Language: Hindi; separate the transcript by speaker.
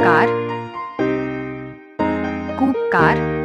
Speaker 1: car coop car coop